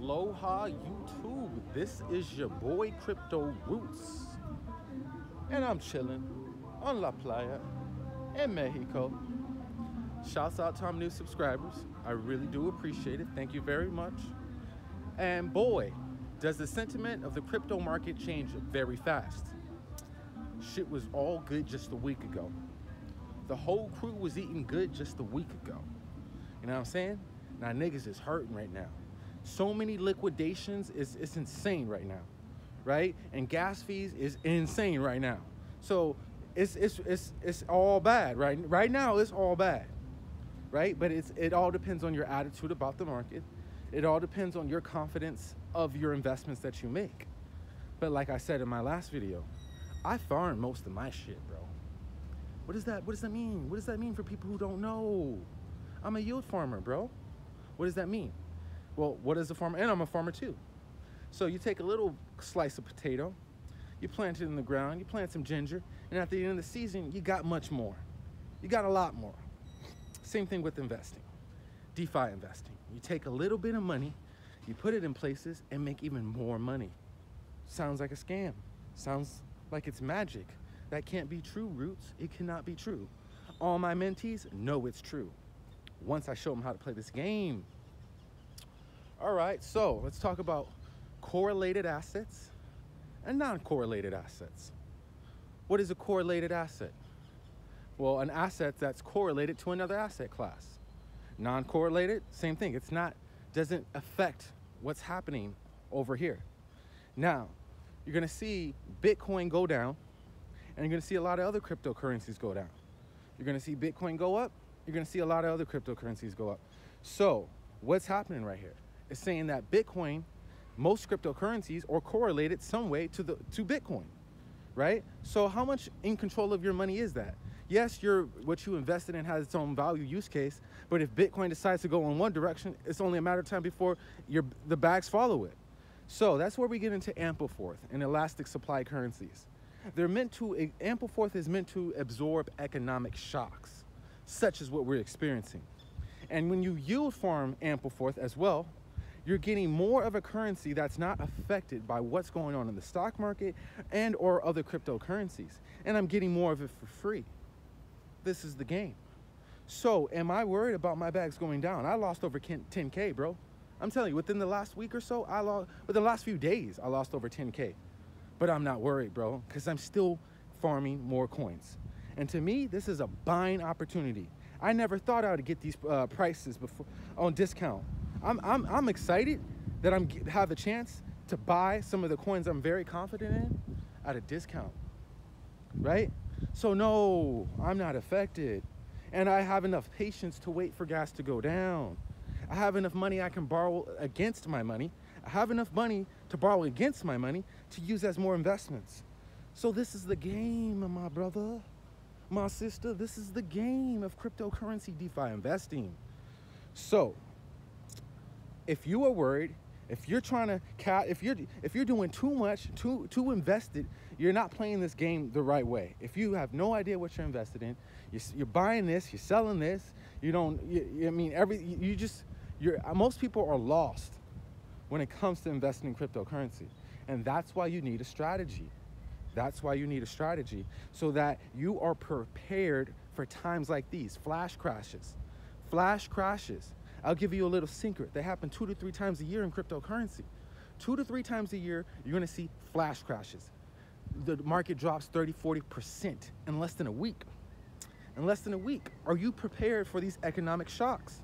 Aloha YouTube. This is your boy Crypto Rootz. And I'm chilling on La Playa in Mexico. Shouts out to our new subscribers. I really do appreciate it. Thank you very much. And boy, does the sentiment of the crypto market change very fast. Shit was all good just a week ago. The whole crew was eating good just a week ago. You know what I'm saying? Now niggas is hurting right now. So many liquidations, it's, it's insane right now, right? And gas fees is insane right now. So it's, it's, it's, it's all bad, right? Right now, it's all bad, right? But it's, it all depends on your attitude about the market. It all depends on your confidence of your investments that you make. But like I said in my last video, I farm most of my shit, bro. What does that, what does that mean? What does that mean for people who don't know? I'm a yield farmer, bro. What does that mean? Well, what is a farmer? And I'm a farmer too. So you take a little slice of potato, you plant it in the ground, you plant some ginger, and at the end of the season, you got much more. You got a lot more. Same thing with investing, DeFi investing. You take a little bit of money, you put it in places and make even more money. Sounds like a scam. Sounds like it's magic. That can't be true, Rootz. It cannot be true. All my mentees know it's true. Once I show them how to play this game. All right, so let's talk about correlated assets and non-correlated assets. What is a correlated asset? Well, an asset that's correlated to another asset class. Non-correlated, same thing. It's not, doesn't affect what's happening over here. Now, you're gonna see Bitcoin go down and you're gonna see a lot of other cryptocurrencies go down. You're gonna see Bitcoin go up, you're gonna see a lot of other cryptocurrencies go up. So, what's happening right here? Is saying that Bitcoin, most cryptocurrencies are correlated some way to the to Bitcoin, right? So how much in control of your money is that? Yes, your what you invested in has its own value use case, but if Bitcoin decides to go in one direction, it's only a matter of time before your the bags follow it. So that's where we get into Ampleforth and elastic supply currencies. They're meant to Ampleforth is meant to absorb economic shocks, such as what we're experiencing. And when you yield farm Ampleforth as well, you're getting more of a currency that's not affected by what's going on in the stock market and or other cryptocurrencies. And I'm getting more of it for free. This is the game. So am I worried about my bags going down? I lost over 10K, bro. I'm telling you, within the last week or so, I lost, within the last few days, I lost over 10K. But I'm not worried, bro, because I'm still farming more coins. And to me, this is a buying opportunity. I never thought I would get these uh, prices before on discount. I'm, I'm, I'm excited that I'm have the chance to buy some of the coins I'm very confident in at a discount, right? So no, I'm not affected. And I have enough patience to wait for gas to go down. I have enough money I can borrow against my money. I have enough money to borrow against my money to use as more investments. So this is the game, my brother, my sister. This is the game of cryptocurrency DeFi investing. So if you are worried, if you're trying to if you're if you're doing too much, too too invested, you're not playing this game the right way. If you have no idea what you're invested in, you're, you're buying this, you're selling this, you don't. You, I mean, every you just you're uh, most people are lost when it comes to investing in cryptocurrency, and that's why you need a strategy. That's why you need a strategy so that you are prepared for times like these, flash crashes, flash crashes I'll give you a little secret. They happen two to three times a year in cryptocurrency. Two to three times a year, you're gonna see flash crashes. The market drops 30, 40% in less than a week. In less than a week, are you prepared for these economic shocks?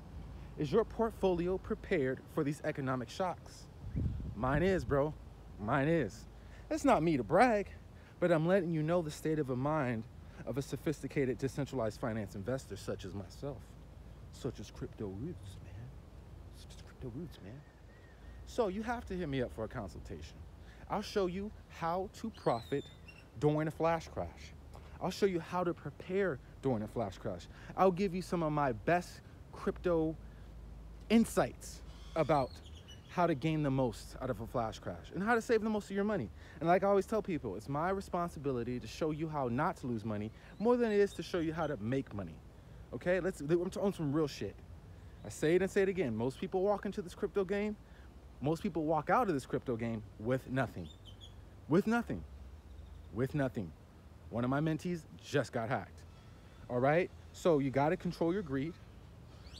Is your portfolio prepared for these economic shocks? Mine is, bro. Mine is. It's not me to brag, but I'm letting you know the state of a mind of a sophisticated decentralized finance investor such as myself, such as Crypto Rootz the roots, man. So you have to hit me up for a consultation. I'll show you how to profit during a flash crash. I'll show you how to prepare during a flash crash. I'll give you some of my best crypto insights about how to gain the most out of a flash crash and how to save the most of your money. And like I always tell people, it's my responsibility to show you how not to lose money more than it is to show you how to make money. Okay, let's, I'm on some real shit. I say it and say it again. Most people walk into this crypto game most people walk out of this crypto game with nothing. With nothing. With nothing. One of my mentees just got hacked. All right? So you got to control your greed.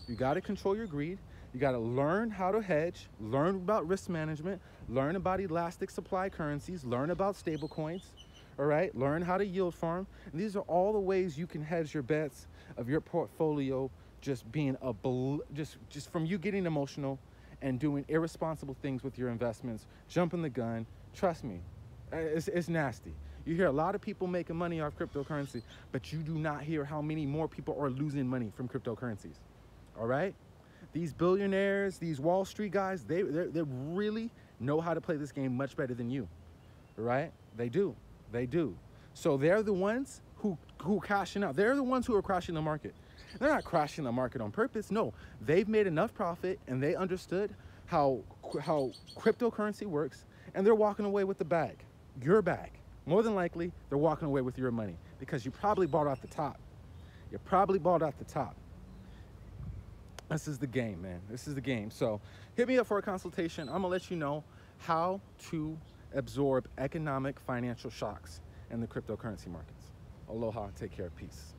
You got to control your greed. You got to learn how to hedge, learn about risk management, learn about elastic supply currencies, learn about stable coins, all right? Learn how to yield farm. And these are all the ways you can hedge your bets of your portfolio just being a just just from you getting emotional and doing irresponsible things with your investments, jumping the gun. Trust me, it's, it's nasty. You hear a lot of people making money off cryptocurrency, but you do not hear how many more people are losing money from cryptocurrencies. All right? these billionaires, these Wall Street guys, they, they really know how to play this game much better than you, right? They do, they do. So they're the ones who, who cashing out. They're the ones who are crashing the market. They're not crashing the market on purpose. No, they've made enough profit and they understood how, how cryptocurrency works and they're walking away with the bag, your bag. More than likely, they're walking away with your money because you probably bought off the top. You probably bought off the top. This is the game, man. This is the game. So hit me up for a consultation. I'm gonna let you know how to absorb economic financial shocks in the cryptocurrency markets. Aloha, take care, peace.